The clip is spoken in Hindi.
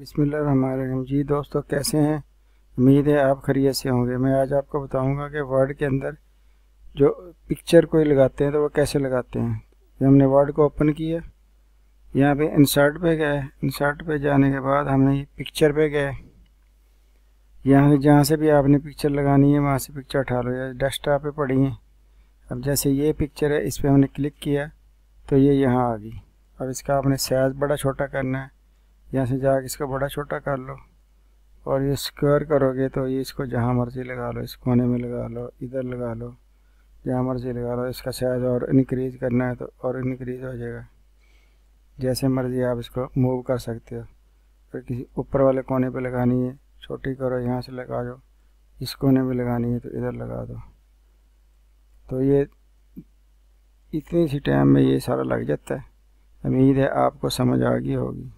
बिसमीम जी दोस्तों, कैसे हैं? उम्मीद है आप खरीत से होंगे। मैं आज आपको बताऊँगा कि वर्ड के अंदर जो पिक्चर कोई लगाते हैं तो वो कैसे लगाते हैं। ये हमने वर्ड को ओपन किया। यहाँ पे इंसर्ट पे गए इंसर्ट पे जाने के बाद हमने पिक्चर पे गए यहाँ से जहाँ से भी आपने पिक्चर लगानी है, वहाँ से पिक्चर उठा लो। या डेस्कटॉप पे पड़ी हैं। अब जैसे ये पिक्चर है, इस पर हमने क्लिक किया तो ये यहाँ आ गई। अब इसका आपने साइज़ बड़ा छोटा करना है। यहाँ से जाके इसको बड़ा छोटा कर लो। और ये स्क्वायर करोगे तो ये इसको जहाँ मर्ज़ी लगा लो, इस कोने में लगा लो, इधर लगा लो, जहाँ मर्ज़ी लगा लो, इसका साइज़ और इनक्रीज़ करना है तो और इनक्रीज़ हो जाएगा। जैसे मर्ज़ी आप इसको मूव कर सकते हो। फिर किसी ऊपर वाले कोने पे लगानी है, छोटी करो, यहाँ से लगा दो, इस कोने में लगानी है तो इधर लगा दो। तो ये इतनी सी टाइम में ये सारा लग जाता है। उम्मीद है आपको समझ आ गई होगी।